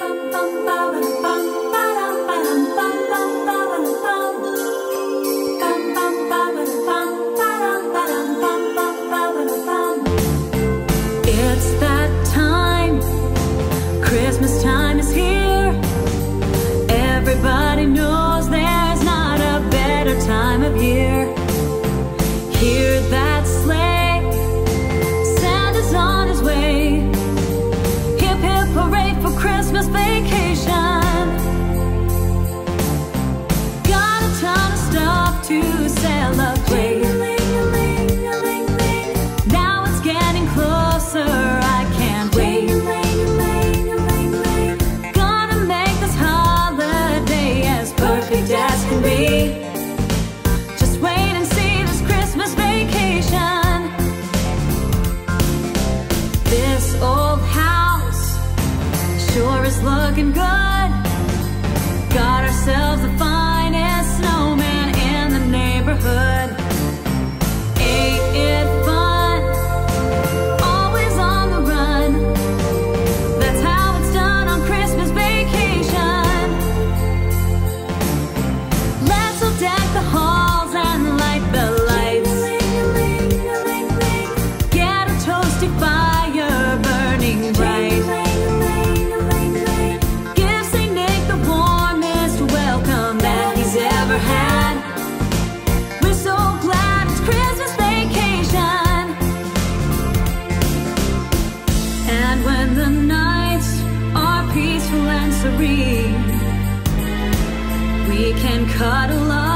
Bum, bum, ba, ba, bum. perfect as can be. Just wait and see this Christmas vacation. This old house sure is looking good. misery. We can cuddle up.